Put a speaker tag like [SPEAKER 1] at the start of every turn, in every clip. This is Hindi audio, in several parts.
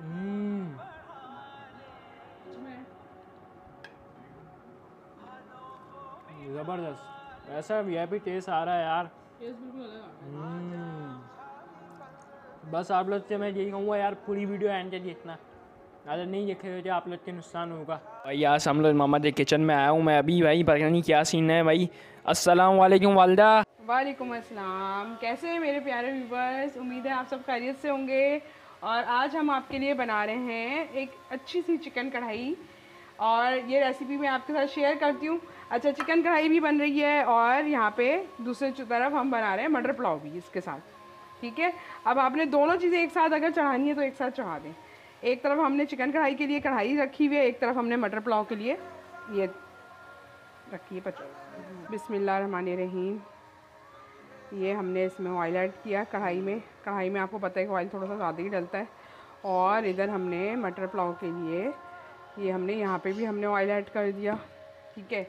[SPEAKER 1] हम्म ज़बरदस्त ऐसा आई पी टेस्ट आ रहा है यार
[SPEAKER 2] टेस्ट बिल्कुल अलग आ गया।
[SPEAKER 1] बस आप लोग से मैं यही कहूँगा यार पूरी वीडियो एंड तक देखना अगर नहीं देखे तो आप लोग के नुकसान होगा। भाई यार हम लोग मामा के किचन में आया हूँ मैं अभी भाई पता नहीं क्या सीन है भाई। अस्सलाम वालेकुम वालदा।
[SPEAKER 2] वालेकुम अस्सलाम। कैसे हैं मेरे प्यारे व्यूवर्स उम्मीद है आप सब खैरियत से होंगे। और आज हम आपके लिए बना रहे हैं एक अच्छी सी चिकन कढ़ाई। और ये रेसिपी मैं आपके साथ शेयर करती हूँ। अच्छा चिकन कढ़ाई भी बन रही है और यहाँ पे दूसरे तरफ़ हम बना रहे हैं मटर पुलाव भी इसके साथ। ठीक है? अब आपने दोनों चीज़ें एक साथ अगर चढ़ानी है तो एक साथ चढ़ा दें। एक तरफ़ हमने चिकन कढ़ाई के लिए कढ़ाई रखी हुई है, एक तरफ़ हमने मटर पुलाव के लिए ये रखी है पच बिस्मिल्लाहिर्रहमानिर्रहीम ये हमने इसमें ऑयल ऐड किया कढ़ाई में। कढ़ाई में आपको पता है कि ऑयल थोड़ा सा ज़्यादा ही डलता है। और इधर हमने मटर पुलाव के लिए, ये हमने यहाँ पे भी हमने ऑयल ऐड कर दिया। ठीक है?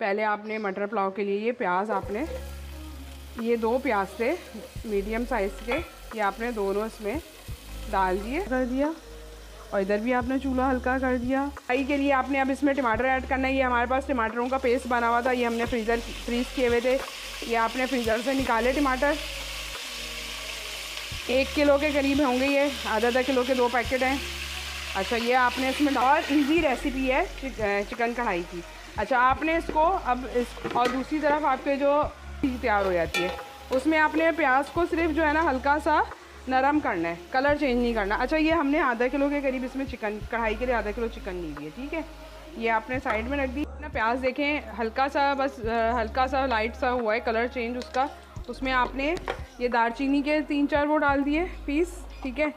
[SPEAKER 2] पहले आपने मटर पुलाव के लिए ये प्याज आपने, ये दो प्याज थे मीडियम साइज़ के, ये आपने दोनों इसमें डाल दिए, कर दिया। और इधर भी आपने चूल्हा हल्का कर दिया। फ्राई के लिए आपने अब इसमें टमाटर ऐड करना है। ये हमारे पास टमाटरों का पेस्ट बना हुआ था। ये हमने फ्रीज़र फ्रीज़ किए हुए थे। ये आपने फ्रीज़र से निकाले टमाटर। एक किलो के करीब होंगे ये आधा आधा किलो के दो पैकेट हैं। अच्छा ये आपने इसमें और इजी रेसिपी है चिक, चिकन कढ़ाई की। अच्छा आपने इसको अब इस और दूसरी तरफ़ आपके जो चीज़ तैयार हो जाती है उसमें आपने प्याज को सिर्फ़ जो है ना हल्का सा नरम करना है कलर चेंज नहीं करना। अच्छा ये हमने आधा किलो के करीब इसमें चिकन कढ़ाई के लिए आधा किलो चिकन ली है ठीक है? ये आपने साइड में रख दी। ना प्याज देखें, हल्का सा बस हल्का सा लाइट सा हुआ है कलर चेंज उसका। उसमें आपने ये दालचीनी के तीन चार वो डाल दिए पीस ठीक है?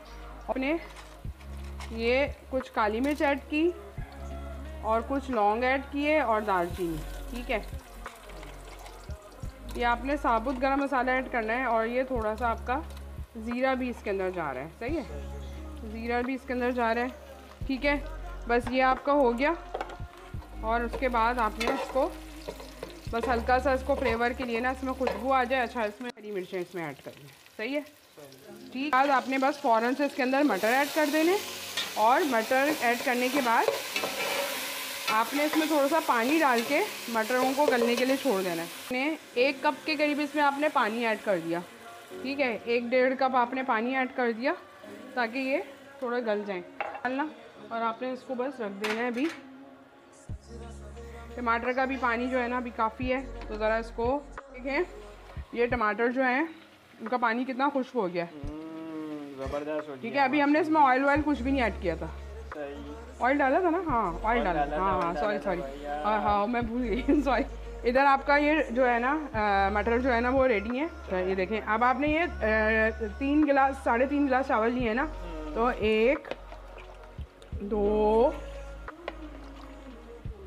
[SPEAKER 2] अपने ये कुछ काली मिर्च ऐड की और कुछ लौंग ऐड किए और दालचीनी, ठीक है? ये आपने साबुत गरम मसाला ऐड करना है और ये थोड़ा सा आपका ज़ीरा भी इसके अंदर जा रहा है, सही है? ज़ीरा भी इसके अंदर जा रहा है, ठीक है? बस ये आपका हो गया। और उसके बाद आपने इसको बस हल्का सा इसको फ्लेवर के लिए ना इसमें खुशबू आ जाए अच्छा इसमें हरी मिर्चें इसमें ऐड कर करनी सही है? ठीक बाद आपने बस फ़ौरन से इसके अंदर मटर ऐड कर देने और मटर ऐड करने के बाद आपने इसमें थोड़ा सा पानी डाल के मटरों को गलने के लिए छोड़ देना है। एक कप के करीब इसमें आपने पानी ऐड कर दिया। ठीक है, एक डेढ़ कप आपने पानी ऐड कर दिया ताकि ये थोड़ा गल जाए। डालना और आपने इसको बस रख देना है अभी। टमाटर का भी पानी जो है ना अभी काफ़ी है तो ज़रा इसको देखें। ये टमाटर जो है उनका पानी कितना खुश्क हो गया
[SPEAKER 1] ज़बरदस्त
[SPEAKER 2] ठीक है अभी हमने इसमें ऑयल वॉयल कुछ भी नहीं ऐड किया था। ऑयल डाला था ना? हाँ ऑयल डाला हाँ हाँ सॉरी सॉरी हाँ हाँ मैं भूल गई सॉरी इधर आपका ये जो है ना मटर जो है ना वो रेडी है। तो ये देखें अब आपने ये आ, तीन गिलास साढ़े तीन गिलास चावल लिए हैं ना तो एक दो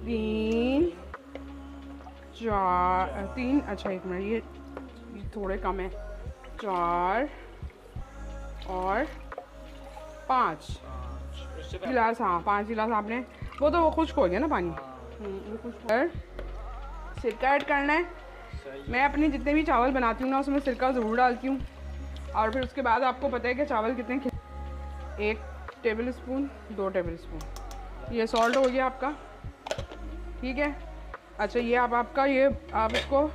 [SPEAKER 2] तीन चार तीन। अच्छा एक मिनट ये, ये थोड़े कम है। चार और पाँच। गिलास हाँ पाँच गिलास आपने। वो तो वो खुश्क हो गया ना पानी। वो खुश्क कर सिरका ऐड करना है। मैं अपने जितने भी चावल बनाती हूँ ना उसमें सिरका ज़रूर डालती हूँ। और फिर उसके बाद आपको पता है कि चावल कितने एक टेबल स्पून दो टेबल स्पून। ये सॉल्ट हो गया आपका। ठीक है? अच्छा ये आप आपका, ये आप इसको,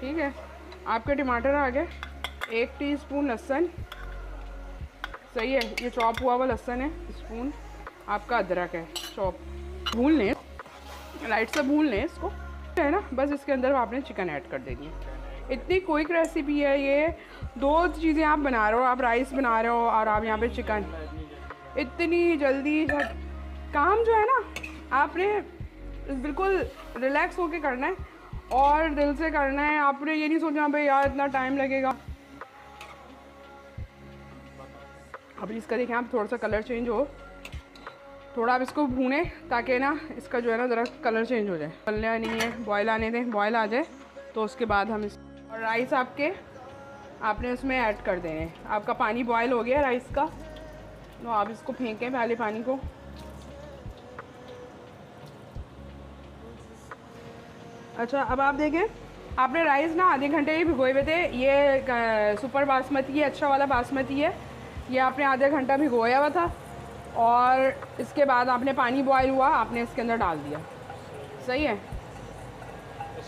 [SPEAKER 2] ठीक है? आपके टमाटर आ गए। एक टीस्पून लहसुन। सही है, ये चॉप हुआ हुआ लहसुन है, स्पून। आपका अदरक है, चॉप। भून लें। लाइट से भून लें इसको। है ना? बस इसके अंदर आपने चिकन ऐड कर देनी है इतनी क्विक रेसिपी है ये। दो चीज़ें आप बना रहे हो, आप राइस बना रहे हो और आप यहाँ पे चिकन। इतनी जल्दी काम जो है ना, आपने बिल्कुल रिलैक्स होके करना है और दिल से करना है। आपने ये नहीं सोचना भाई, यार इतना टाइम लगेगा। अभी इसका देखें, आप थोड़ा सा कलर चेंज हो। थोड़ा आप इसको भूने ताकि ना इसका जो है ना ज़रा कलर चेंज हो जाए। पलने नहीं है बॉयल आने दें बॉयल आ जाए तो उसके बाद हम इस और राइस आपके, आपने उसमें ऐड कर देने आपका पानी बॉयल हो गया राइस का तो आप इसको फेंकें पहले पानी को। अच्छा अब आप देखें आपने राइस ना आधे घंटे ही भिगोए हुए थे। ये सुपर बासमती है अच्छा वाला बासमती है। ये आपने आधे घंटा भिगोया हुआ था। और इसके बाद आपने पानी बॉयल हुआ आपने इसके अंदर डाल दिया। सही है?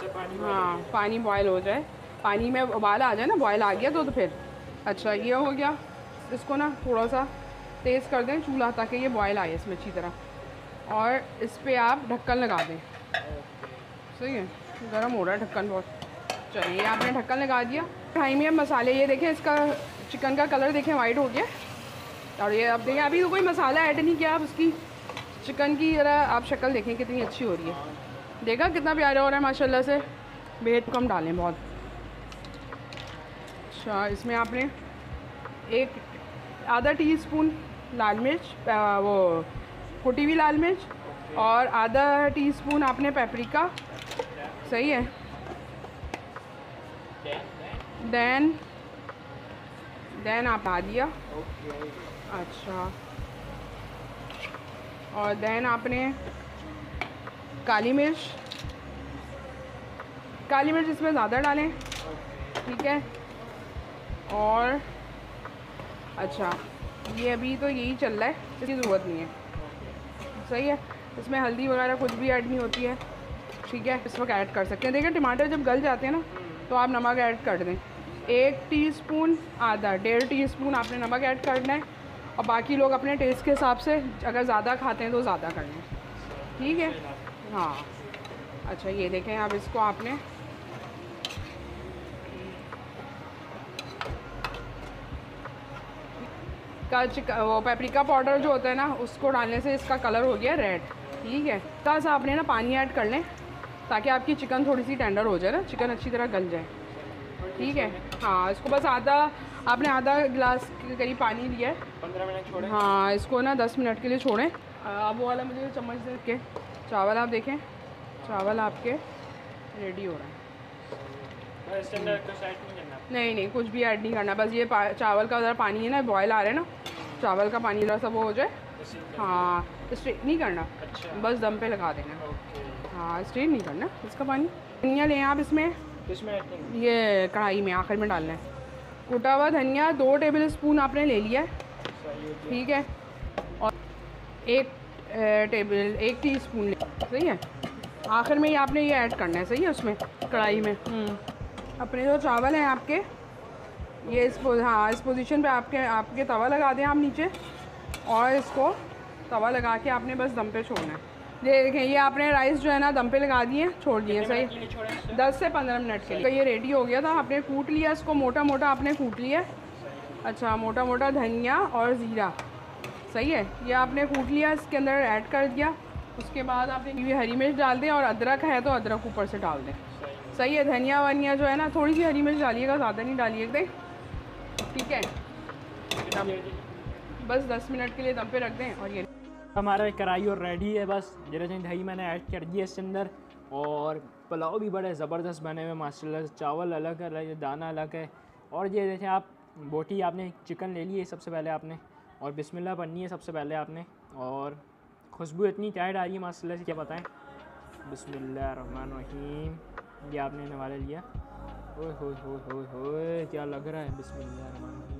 [SPEAKER 1] पानी
[SPEAKER 2] हाँ पानी बॉयल हो जाए। पानी में उबाल आ जाए ना बॉयल आ गया तो, तो फिर। अच्छा ये हो गया। इसको ना थोड़ा सा तेज़ कर दें चूल्हा ताकि ये बॉयल आए इसमें अच्छी तरह। और इस पर आप ढक्कन लगा दें। सही है, गर्म हो रहा है ढक्कन बहुत। चलिए, आपने ढक्कन लगा दिया। कढ़ाई में अब मसाले, ये देखें, इसका चिकन का कलर देखें वाइट हो गया। और ये आप देखें, अभी तो कोई मसाला ऐड नहीं किया, आप उसकी चिकन की ज़रा आप शक्ल देखें, कितनी अच्छी हो रही है। देखा कितना प्यारा हो रहा है, माशाल्लाह से। बेहद कम डालें बहुत। अच्छा इसमें आपने एक आधा टी स्पून लाल मिर्च वो, कुटी हुई लाल मिर्च और आधा टी स्पून आपने पेपरिका सही है। देन देन आप आ दिया। अच्छा। और देन आपने काली मिर्च। काली मिर्च इसमें ज़्यादा डालें। ठीक है। और अच्छा ये अभी तो यही चल रहा है, इसकी ज़रूरत नहीं है। सही है। इसमें हल्दी वगैरह कुछ भी ऐड नहीं होती है। ठीक है, इस वक्त ऐड कर सकते हैं। देखिए टमाटर जब गल जाते हैं ना तो आप नमक ऐड कर दें। एक टीस्पून आधा, डेढ़ टीस्पून आपने नमक ऐड करना है और बाकी लोग अपने टेस्ट के हिसाब से अगर ज़्यादा खाते हैं तो ज़्यादा कर लें। ठीक है? हाँ। अच्छा ये देखें, अब इसको आपने का चिक वो पेपरिका पाउडर जो होता है ना, उसको डालने से इसका कलर हो गया रेड ठीक है? सा आपने ना पानी ऐड कर लें। ताकि आपकी चिकन थोड़ी सी टेंडर हो जाए ना चिकन अच्छी तरह गल जाए। ठीक है? हाँ इसको बस आधा आपने आधा गिलास के करीब पानी लिया है।
[SPEAKER 1] पंद्रह मिनट छोड़े।
[SPEAKER 2] हाँ इसको ना दस मिनट के लिए छोड़ें। अब वो वाला मुझे चम्मच दे के चावल आप देखें। चावल आपके रेडी हो रहा है।
[SPEAKER 1] नहीं
[SPEAKER 2] नहीं नहीं कुछ भी ऐड नहीं करना। बस ये चावल का ज़रा पानी है ना बॉयल आ रहा है ना चावल का पानी ज़रा सा वो हो जाए। हाँ स्ट्रेट नहीं करना।
[SPEAKER 1] अच्छा।
[SPEAKER 2] बस दम पे लगा देना।
[SPEAKER 1] ओके।
[SPEAKER 2] हाँ स्ट्रेट नहीं करना। इसका पानी धनिया लें आप इसमें।
[SPEAKER 1] नहीं
[SPEAKER 2] ये कढ़ाई में आखिर में डालना है। कुटा हुआ धनिया दो टेबल स्पून आपने ले लिया है।
[SPEAKER 1] हो
[SPEAKER 2] ठीक है। और एक टेबल एक टी स्पून ले सही है? आखिर में ये आपने ये ऐड करना है सही है उसमें कढ़ाई में? हम्म। अपने जो चावल हैं आपके ये इस हाँ इस पोजीशन पे आपके आपके तवा लगा दें आप नीचे। और इसको तवा लगा के आपने बस दम पे छोड़ना है। ये देखें ये आपने राइस जो है ना दम पे लगा दिए छोड़ दिए सही? दस से पंद्रह मिनट के लिए। तो ये रेडी हो गया था आपने कूट लिया इसको मोटा मोटा आपने कूट लिया अच्छा मोटा मोटा धनिया और ज़ीरा। सही है ये आपने कूट लिया इसके अंदर ऐड कर दिया। उसके बाद आपने ये हरी मिर्च डाल दें और अदरक है तो अदरक ऊपर से डाल दें।
[SPEAKER 1] सही
[SPEAKER 2] है धनिया वनिया जो है ना थोड़ी सी हरी मिर्च डालिएगा ज़्यादा नहीं डालिएगा ठीक है? बस दस मिनट के लिए दम पे रख दें और ये
[SPEAKER 1] हमारा कढ़ाई और रेडी है बस। जरा सी दही मैंने ऐड कर दिया इसके अंदर। और पुलाव भी बड़े ज़बरदस्त बने हुए से चावल अलग है दाना अलग है। और ये देखें आप, बोटी आपने चिकन ले ली है सबसे पहले आपने। और बिस्मिल्लाह बननी है सबसे पहले आपने। और खुशबू इतनी टाइट आ रही है, माशाल्लाह से क्या बताएँ? बिस्मिल्लाहिर्रहमानिर्रहीम ये आपने नवाले लिया। ओए होए होए होए होए, क्या लग रहा है? बिस्मिल्लाहिर्रहमानिर्रहीम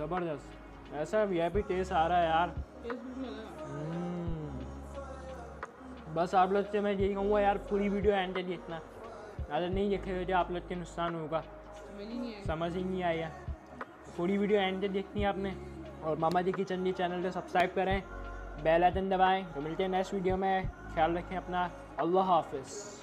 [SPEAKER 1] ज़बरदस्त। ऐसा आई पी टेस्ट आ रहा है यार। हम्म। बस आप लोग से मैं यही कहूँगा यार, पूरी वीडियो एंड तक देखना अगर नहीं देखे तो आप लोग के नुकसान होगा। समझ ही नहीं आया। पूरी वीडियो एंड तक देखनी है आपने। और मामा जी किचन जी चैनल को सब्सक्राइब करें। बेल आइकन दबाएँ। तो मिलते हैं नेक्स्ट वीडियो में। ख्याल रखें अपना। अल्लाह हाफिज़।